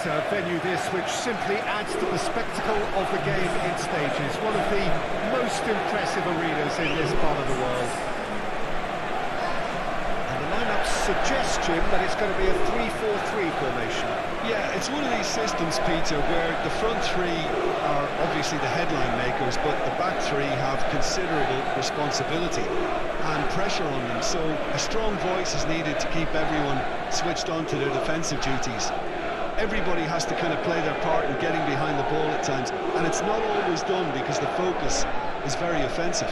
Is a venue this which simply adds to the spectacle of the game in stages. One of the most impressive arenas in this part of the world. And the lineup suggestion that it's going to be a 3-4-3 formation. Yeah, it's one of these systems, Peter, where the front three are obviously the headline makers, but the back three have considerable responsibility and pressure on them. So a strong voice is needed to keep everyone switched on to their defensive duties everybody has to kind of play their part in getting behind the ball at times, and it's not always done because the focus is very offensive.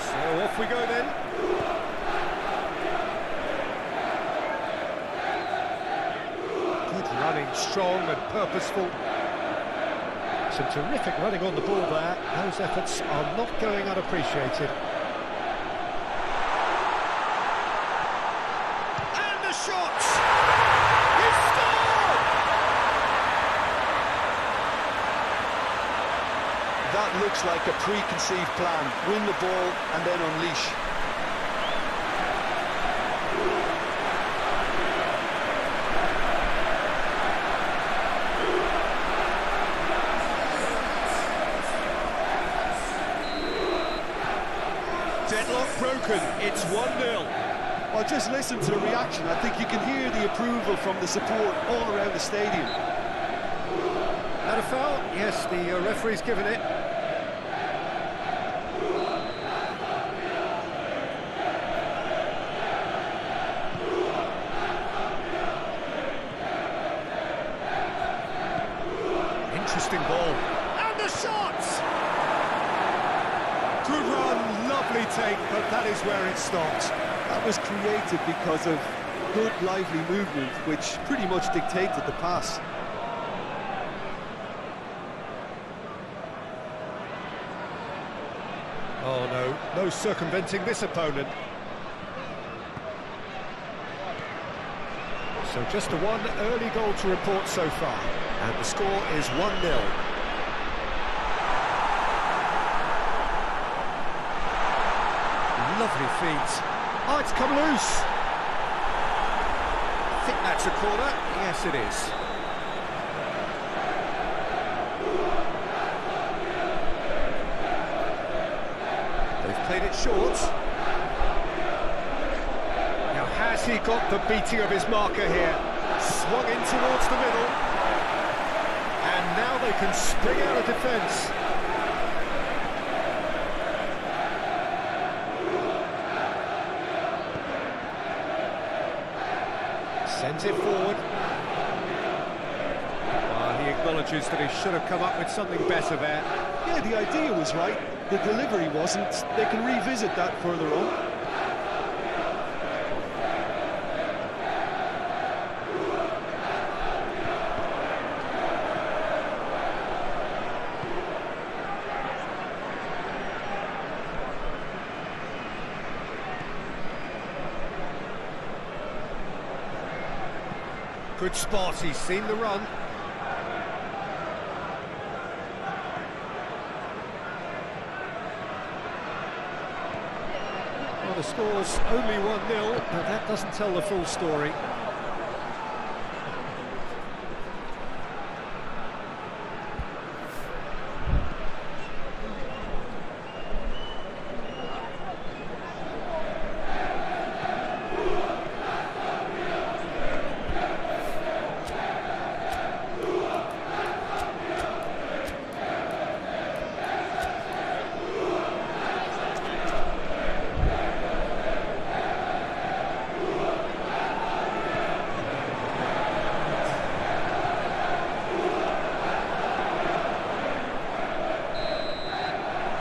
So off we go then. Good running, strong and purposeful. Some terrific running on the ball there. Those efforts are not going unappreciated. And the shot! He scored! That looks like a preconceived plan. Win the ball and then unleash. Deadlock broken. It's 1-0. Well, just listen to the reaction. I think you can hear the approval from the support all around the stadium. That a foul? Yes, the uh, referee's given it. Interesting ball. And the shot! Good run, lovely take, but that is where it stopped. That was created because of good, lively movement, which pretty much dictated the pass. Oh no, no circumventing this opponent. So just a one early goal to report so far. And the score is 1-0. Lovely feet. Oh, it's come loose. I think that's a corner. Yes, it is. They've played it short. He got the beating of his marker here? Swung in towards the middle. And now they can spring out of defence. Sends it forward. Ah, he acknowledges that he should have come up with something better there. Yeah, the idea was right. The delivery wasn't. They can revisit that further on. Good spot, he's seen the run. Well, the score's only 1-0, but that doesn't tell the full story.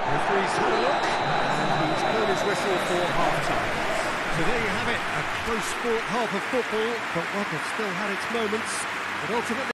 Referee's had a look, and he's blown his whistle for half-time. So there you have it, a close-fought half of football, but one that still had its moments. But ultimately...